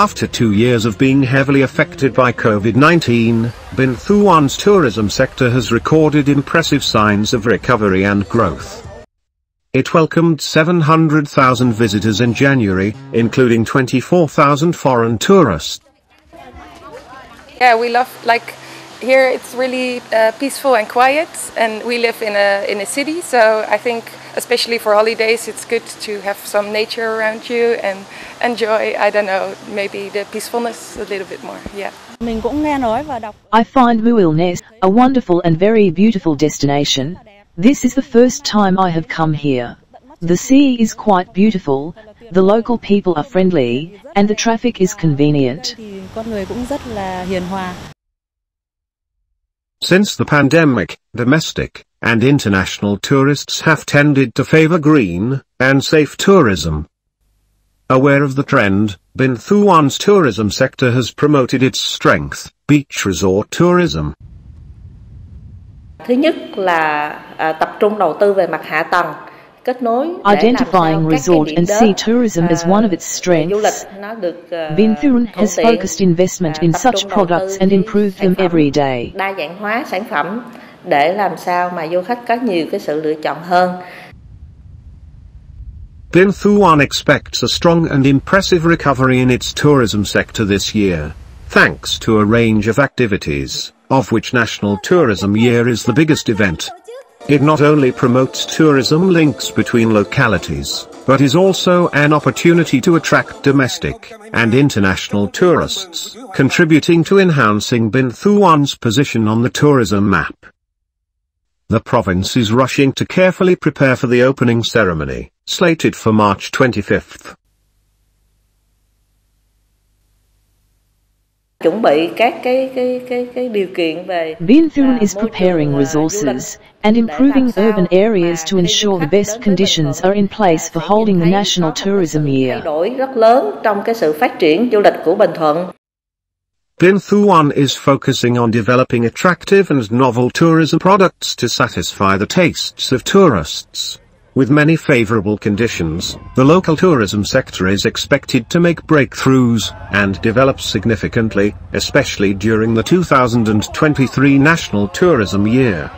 After two years of being heavily affected by COVID-19, Binh Thuan's tourism sector has recorded impressive signs of recovery and growth. It welcomed 700,000 visitors in January, including 24,000 foreign tourists. Yeah, we love like here. It's really uh, peaceful and quiet, and we live in a in a city. So I think, especially for holidays, it's good to have some nature around you and enjoy. I don't know, maybe the peacefulness a little bit more. Yeah. Mình cũng nghe nói và đọc I find Mui Ne a wonderful and very beautiful destination. This is the first time I have come here. The sea is quite beautiful, the local people are friendly, and the traffic is convenient. Since the pandemic, domestic and international tourists have tended to favor green and safe tourism. Aware of the trend, Binh Thuan's tourism sector has promoted its strength, beach resort tourism. Thứ nhất là tập trung đầu tư về mặt hạ tầng, kết nối để làm Identifying resort and đến, sea tourism as one of its strengths. nó được à, Binh Thuan has focused investment in such trung đầu tư products and improved them every day. đa dạng hóa sản phẩm để làm sao mà du khách có nhiều cái sự lựa chọn hơn. Binh Thuan expects a strong and impressive recovery in its tourism sector this year, thanks to a range of activities, of which National Tourism Year is the biggest event. It not only promotes tourism links between localities, but is also an opportunity to attract domestic and international tourists, contributing to enhancing Binh Thuan's position on the tourism map. The province is rushing to carefully prepare for the opening ceremony, slated for March 25th. Chuẩn bị các cái cái cái cái điều kiện về Binh Thuan à, is môi preparing trường, à, du lịch resources and improving urban areas to ensure the best conditions are in place for holding the National có một cái Tourism Year. Thay đổi rất lớn trong cái sự phát triển du lịch của Bình Thuận. Binh Thuan is focusing on developing attractive and novel tourism products to satisfy the tastes of tourists. With many favorable conditions, the local tourism sector is expected to make breakthroughs and develop significantly, especially during the 2023 National Tourism Year.